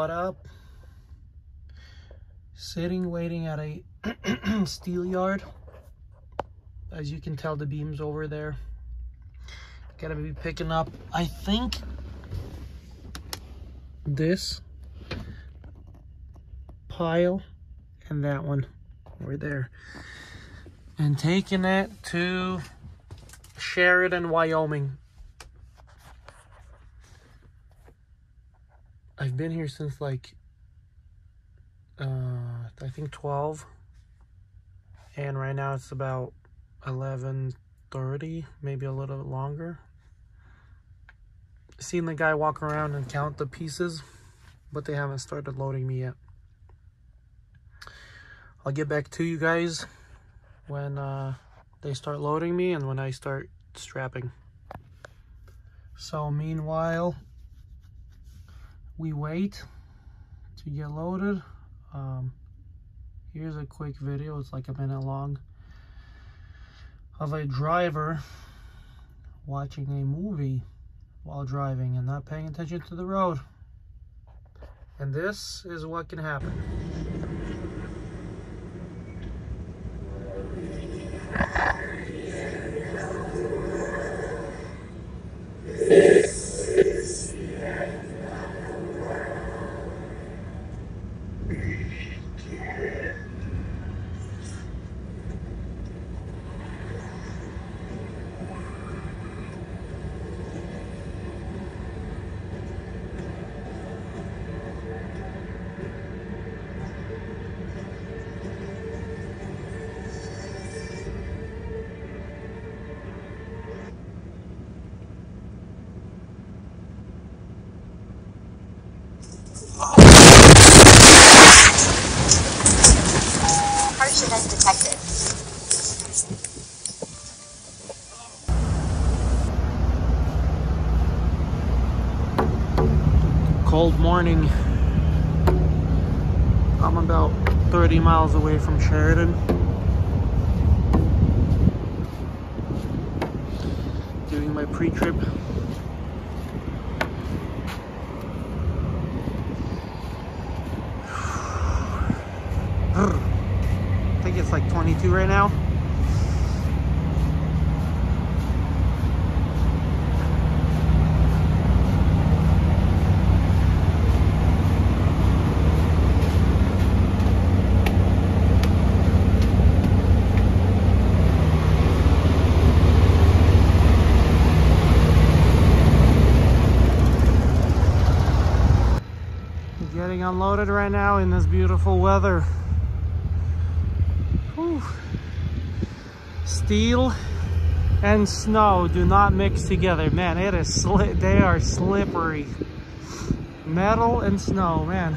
What up? Sitting waiting at a steel yard. As you can tell, the beam's over there. Gotta be picking up, I think, this pile and that one over there. And taking it to Sheridan, Wyoming. I've been here since like, uh, I think 12. And right now it's about 11.30, maybe a little bit longer. Seen the guy walk around and count the pieces, but they haven't started loading me yet. I'll get back to you guys when uh, they start loading me and when I start strapping. So meanwhile, we wait to get loaded. Um, here's a quick video, it's like a minute long, of a driver watching a movie while driving and not paying attention to the road. And this is what can happen. Cold morning. I'm about 30 miles away from Sheridan. Doing my pre-trip. I think it's like 22 right now. Unloaded right now in this beautiful weather. Whew. Steel and snow do not mix together. Man, it is sli they are slippery. Metal and snow, man.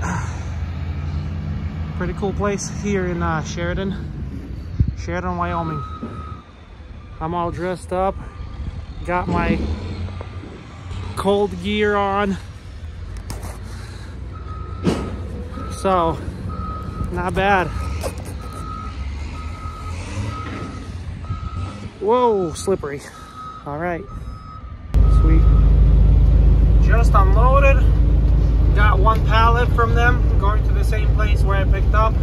Pretty cool place here in uh, Sheridan. Sheridan, Wyoming. I'm all dressed up. Got my cold gear on. So, not bad. Whoa, slippery. All right, sweet. Just unloaded. Got one pallet from them, going to the same place where I picked up.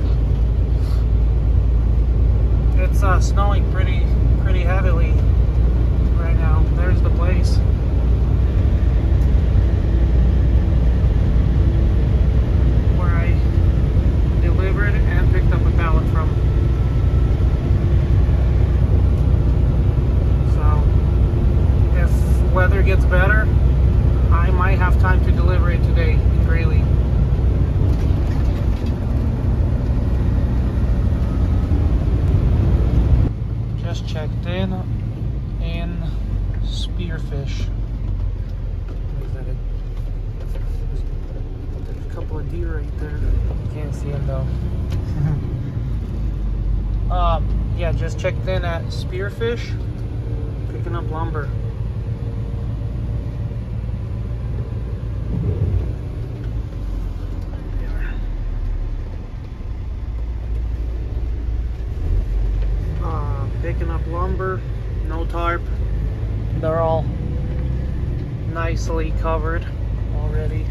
It's uh, snowing pretty, pretty heavily right now. There's the place. where I delivered and picked up a pallet from. So, if weather gets better, I might have time to deliver it today in Greeley. Just checked in in Spearfish. Is that? There's a couple of deer right there. You can't see them though. um, yeah, just checked in at Spearfish, picking up lumber. Uh, picking up lumber, no tarp. They're all nicely covered. already.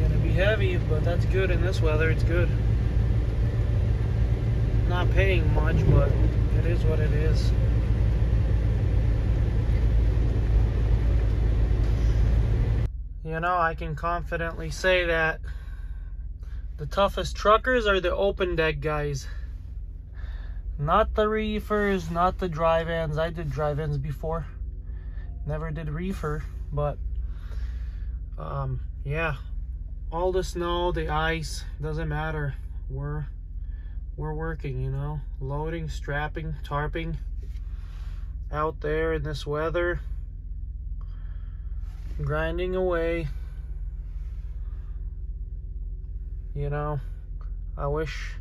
Gonna be heavy, but that's good in this weather. It's good. Not paying much, but it is what it is. You know, I can confidently say that the toughest truckers are the open deck guys. Not the reefers, not the dry vans. I did dry vans before. Never did reefer, but um, yeah, all the snow, the ice, doesn't matter. We're we're working, you know, loading, strapping, tarping out there in this weather, grinding away. You know, I wish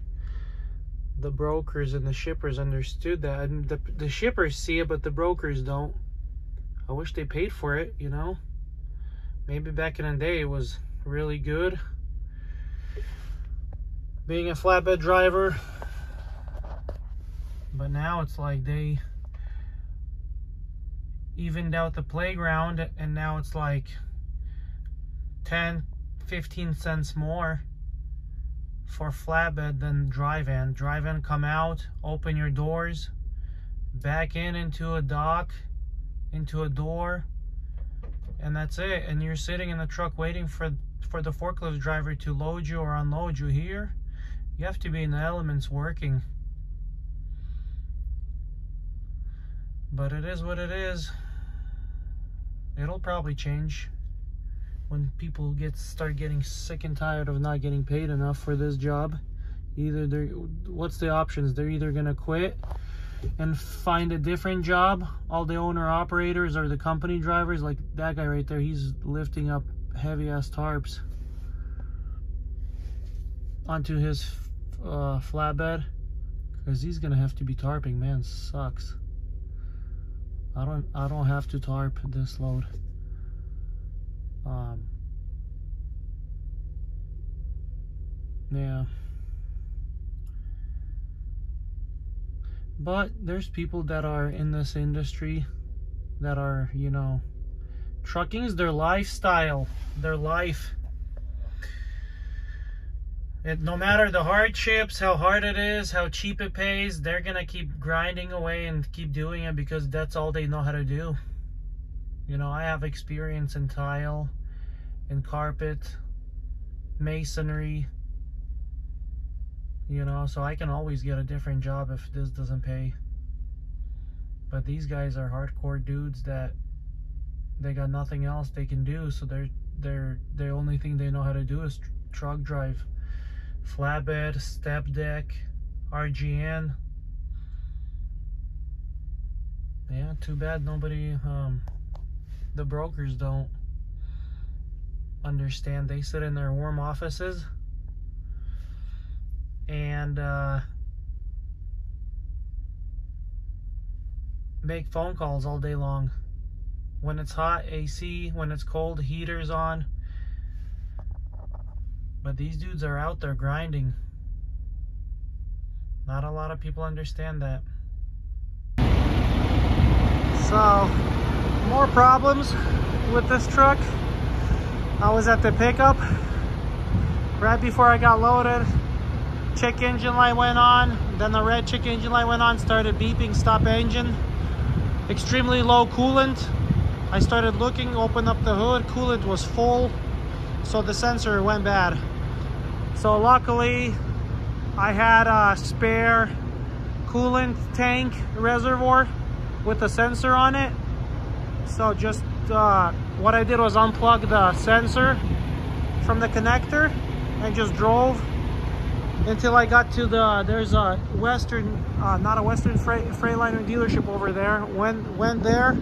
the brokers and the shippers understood that. The, the shippers see it, but the brokers don't. I wish they paid for it, you know? Maybe back in the day it was really good. Being a flatbed driver. But now it's like they evened out the playground and now it's like 10, 15 cents more for flatbed than dry van. Dry van come out, open your doors, back in into a dock, into a door, and that's it. And you're sitting in the truck waiting for for the forklift driver to load you or unload you here. You have to be in the elements working. But it is what it is. It'll probably change when people get start getting sick and tired of not getting paid enough for this job either they're what's the options? They're either gonna quit and find a different job. All the owner operators or the company drivers. Like that guy right there he's lifting up heavy ass tarps onto his uh, flatbed. Because he's gonna have to be tarping man. Sucks. I don't I don't have to tarp this load um, yeah. But there's people that are in this industry that are, you know, trucking is their lifestyle, their life. It, no matter the hardships, how hard it is, how cheap it pays, they're going to keep grinding away and keep doing it because that's all they know how to do. You know, I have experience in tile, in carpet, masonry. You know, so I can always get a different job if this doesn't pay. But these guys are hardcore dudes that they got nothing else they can do, so they're they're the only thing they know how to do is tr truck drive, flatbed, step deck, RGN. Yeah, too bad nobody um, the brokers don't understand. They sit in their warm offices and uh, make phone calls all day long. When it's hot, AC. When it's cold, heaters on. But these dudes are out there grinding. Not a lot of people understand that. So, more problems with this truck. I was at the pickup right before I got loaded. Check engine light went on. Then the red check engine light went on, started beeping, stop engine. Extremely low coolant. I started looking, opened up the hood, coolant was full, so the sensor went bad. So luckily, I had a spare coolant tank reservoir with a sensor on it. So just uh, what I did was unplug the sensor from the connector and just drove until I got to the, there's a Western, uh, not a Western Freight, Freightliner dealership over there. Went, went there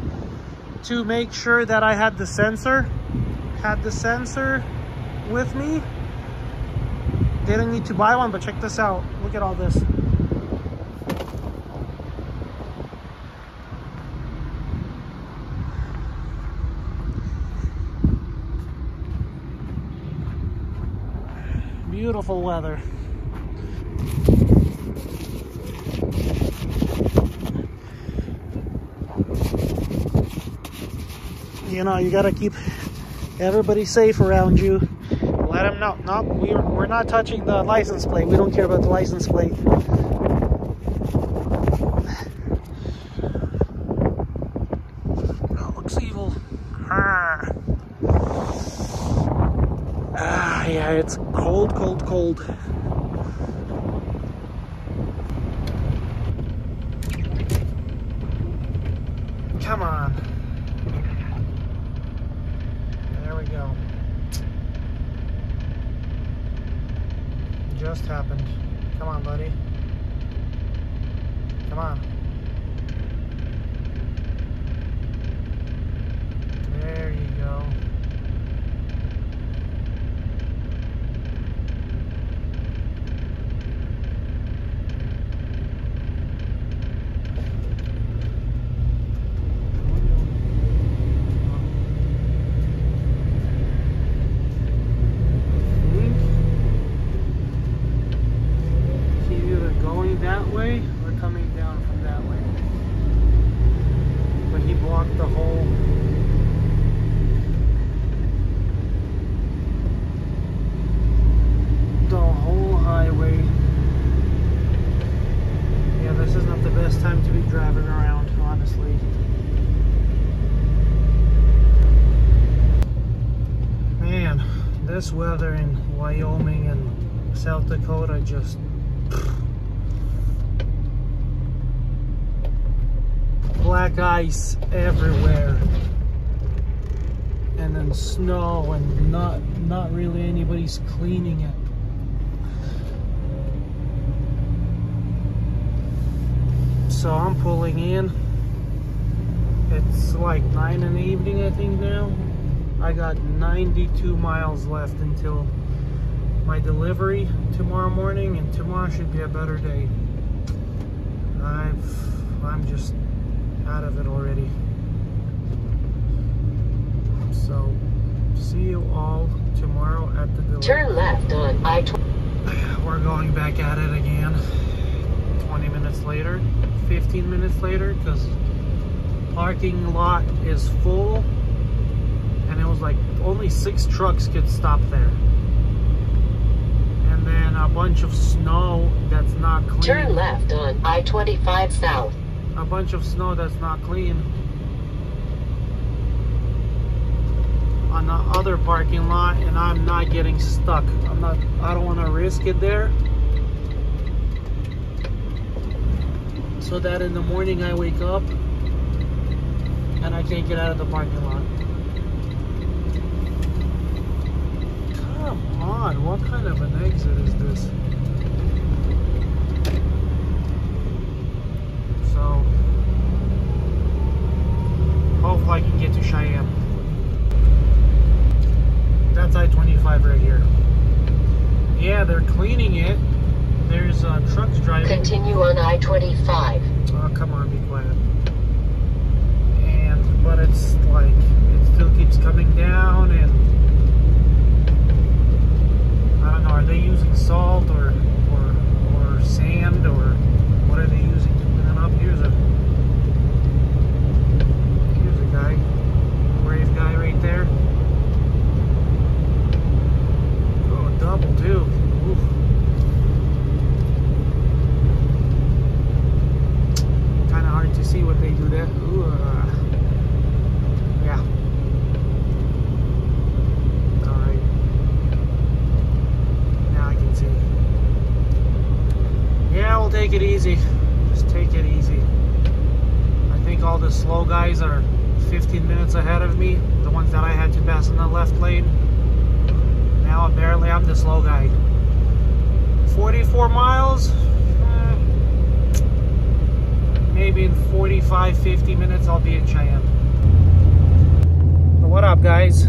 to make sure that I had the sensor, had the sensor with me. Didn't need to buy one, but check this out. Look at all this. Beautiful weather. you know, you gotta keep everybody safe around you. Let them know. No, we're, we're not touching the license plate. We don't care about the license plate. Looks evil. Ah. ah, yeah, it's cold, cold, cold. Come on. There we go. Just happened. Come on, buddy. Come on. There you go. He's either going that way or coming down from that way. But he blocked the whole the whole highway. Yeah, this is not the best time to be driving around, honestly. Man, this weather in Wyoming and South Dakota just black ice everywhere. And then snow and not not really anybody's cleaning it. So I'm pulling in. It's like 9 in the evening I think now I got 92 miles left until my delivery tomorrow morning and tomorrow should be a better day. I've I'm just out of it already. So see you all tomorrow at the delivery Turn left on I-20. we're going back at it again. 20 minutes later 15 minutes later because parking lot is full it was like only six trucks could stop there and then a bunch of snow that's not clean Turn left on I-25 South. a bunch of snow that's not clean on the other parking lot and I'm not getting stuck. I'm not I don't want to risk it there. So that in the morning I wake up and I can't get out of the parking lot. Come on, what kind of an exit is this? So hopefully I can get to Cheyenne. That's I-25 right here. Yeah, they're cleaning it. There's uh, trucks driving. Continue on I-25. Oh, come on, be quiet. And, but it's like, it still keeps coming down and I don't know, are they using salt or, or, or sand or what are they using to clean it up? Here's a, here's a guy, brave guy right there. Oh, double too. Oof. kind of hard to see what they do there. Ooh, uh, yeah. All right. Now I can see. Yeah, we'll take it easy. Just take it easy. I think all the slow guys are 15 minutes ahead of me. The ones that I had to pass in the left lane. Now apparently I'm the slow guy. 44 miles. Eh, maybe in 45 50 minutes I'll be in Cheyenne. What up guys?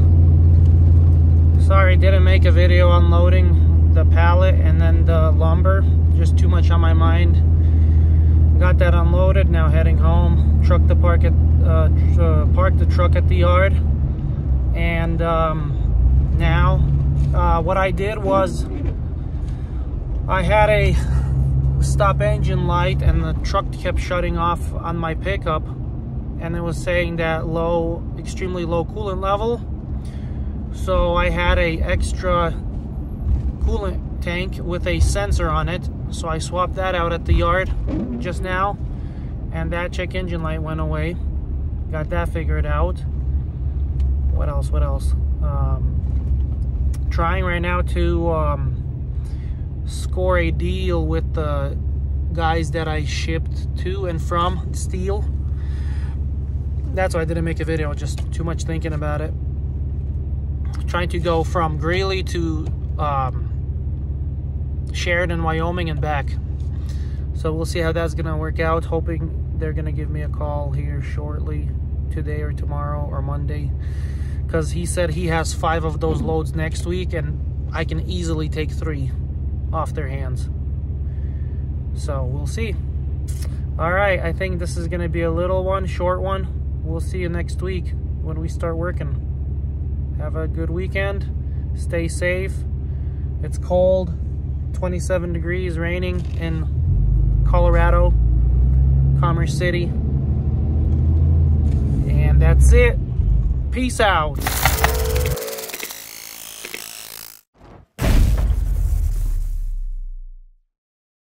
Sorry didn't make a video unloading the pallet and then the lumber. Just too much on my mind. Got that unloaded, now heading home. Truck the park at uh, uh, park the truck at the yard. And um, now uh, what I did was I had a stop engine light and the truck kept shutting off on my pickup and it was saying that low, extremely low coolant level. So I had a extra coolant tank with a sensor on it. So I swapped that out at the yard just now and that check engine light went away. Got that figured out. What else? What else? Um, trying right now to um, score a deal with the guys that I shipped to and from Steel. That's why I didn't make a video, just too much thinking about it. Trying to go from Greeley to um, Sheridan, Wyoming and back. So we'll see how that's gonna work out. Hoping they're gonna give me a call here shortly, today or tomorrow or Monday. Because he said he has five of those loads next week and I can easily take three off their hands. So we'll see. All right, I think this is gonna be a little one, short one. We'll see you next week when we start working. Have a good weekend. Stay safe. It's cold, 27 degrees, raining in Colorado, Commerce City. And that's it. Peace out.